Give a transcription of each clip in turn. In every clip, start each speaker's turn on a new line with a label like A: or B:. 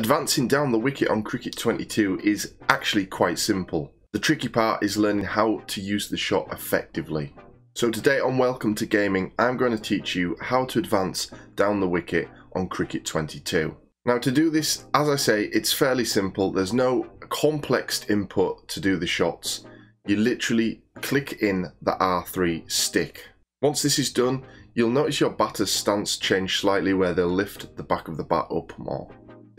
A: Advancing down the wicket on Cricket 22 is actually quite simple. The tricky part is learning how to use the shot effectively. So today on Welcome to Gaming, I'm going to teach you how to advance down the wicket on Cricket 22. Now to do this, as I say, it's fairly simple. There's no complex input to do the shots. You literally click in the R3 stick. Once this is done, you'll notice your batter's stance change slightly where they'll lift the back of the bat up more.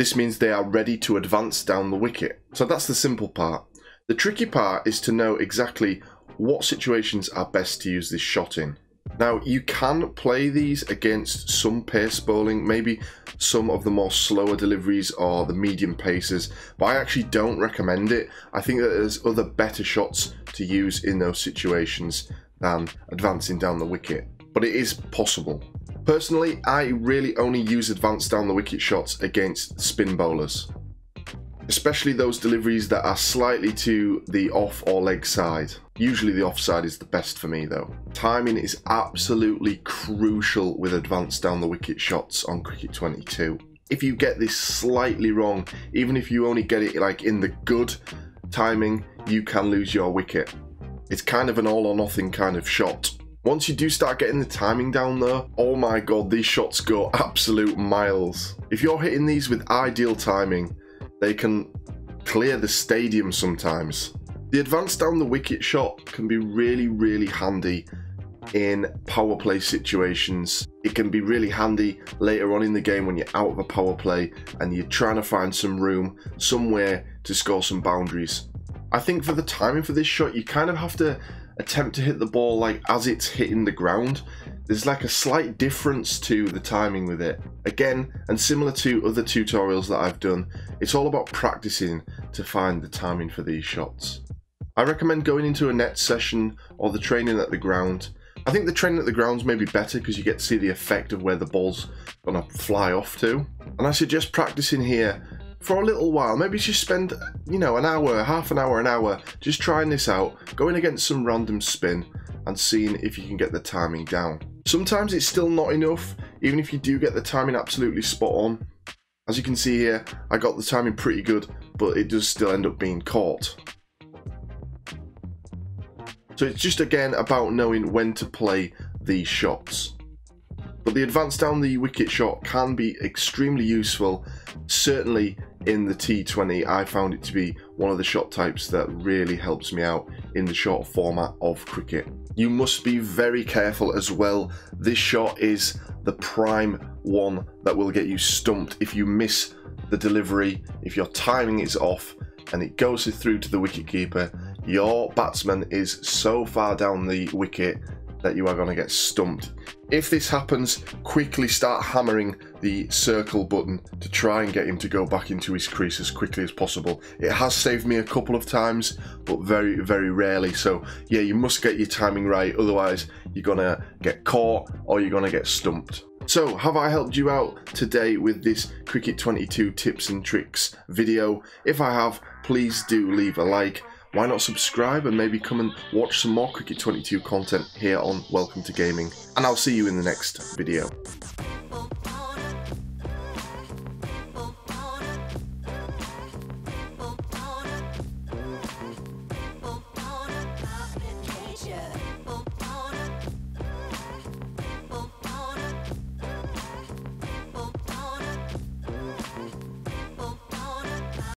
A: This means they are ready to advance down the wicket. So that's the simple part. The tricky part is to know exactly what situations are best to use this shot in. Now, you can play these against some pace bowling, maybe some of the more slower deliveries or the medium paces, but I actually don't recommend it. I think that there's other better shots to use in those situations than advancing down the wicket, but it is possible. Personally, I really only use advanced down the wicket shots against spin bowlers. Especially those deliveries that are slightly to the off or leg side. Usually the offside is the best for me though. Timing is absolutely crucial with advanced down the wicket shots on Cricket 22. If you get this slightly wrong, even if you only get it like in the good timing, you can lose your wicket. It's kind of an all or nothing kind of shot. Once you do start getting the timing down though, oh my god, these shots go absolute miles. If you're hitting these with ideal timing, they can clear the stadium sometimes. The advance down the wicket shot can be really, really handy in power play situations. It can be really handy later on in the game when you're out of a power play and you're trying to find some room, somewhere to score some boundaries. I think for the timing for this shot, you kind of have to attempt to hit the ball like as it's hitting the ground. There's like a slight difference to the timing with it. Again, and similar to other tutorials that I've done, it's all about practicing to find the timing for these shots. I recommend going into a net session or the training at the ground. I think the training at the grounds may be better because you get to see the effect of where the ball's gonna fly off to. And I suggest practicing here for a little while. Maybe just spend, you know, an hour, half an hour, an hour, just trying this out, going against some random spin and seeing if you can get the timing down. Sometimes it's still not enough, even if you do get the timing absolutely spot on. As you can see here, I got the timing pretty good, but it does still end up being caught. So it's just again about knowing when to play these shots. But the advance down the wicket shot can be extremely useful, certainly in the T20 I found it to be one of the shot types that really helps me out in the short format of cricket. You must be very careful as well. This shot is the prime one that will get you stumped if you miss the delivery, if your timing is off and it goes through to the wicketkeeper, your batsman is so far down the wicket that you are going to get stumped. If this happens, quickly start hammering the circle button to try and get him to go back into his crease as quickly as possible. It has saved me a couple of times, but very, very rarely. So yeah, you must get your timing right, otherwise you're going to get caught or you're going to get stumped. So, have I helped you out today with this Cricket 22 tips and tricks video? If I have, please do leave a like why not subscribe and maybe come and watch some more Cricket 22 content here on Welcome to Gaming. And I'll see you in the next video.